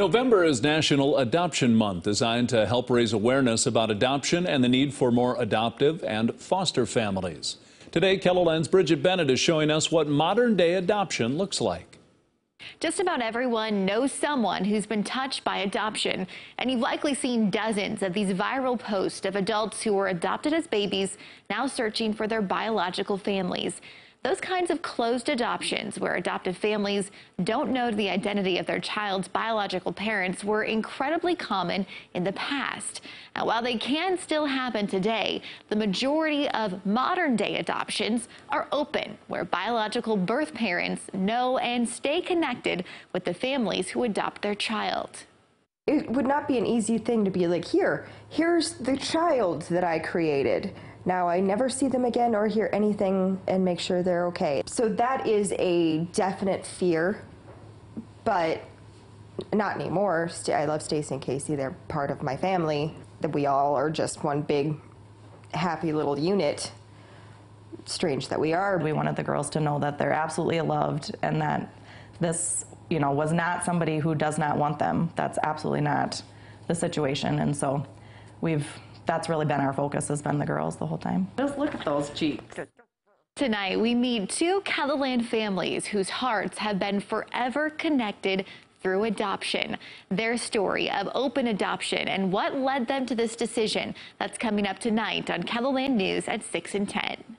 November is National Adoption Month, designed to help raise awareness about adoption and the need for more adoptive and foster families. Today, KELOLAND's Bridget Bennett is showing us what modern day adoption looks like. Just about everyone knows someone who's been touched by adoption, and you've likely seen dozens of these viral posts of adults who were adopted as babies now searching for their biological families. Those kinds of closed adoptions where adoptive families don't know the identity of their child's biological parents were incredibly common in the past. Now, while they can still happen today, the majority of modern day adoptions are open, where biological birth parents know and stay connected with the families who adopt their child it would not be an easy thing to be like, here, here's the child that I created. Now I never see them again or hear anything and make sure they're okay. So that is a definite fear, but not anymore. I love Stacy and Casey. They're part of my family. That we all are just one big happy little unit. Strange that we are. We wanted the girls to know that they're absolutely loved and that this, you know, was not somebody who does not want them. That's absolutely not the situation. And so we've that's really been our focus has been the girls the whole time. Just look at those cheeks. Tonight, we meet two KELOLAND families whose hearts have been forever connected through adoption. Their story of open adoption and what led them to this decision. That's coming up tonight on KELOLAND News at 6 and 10.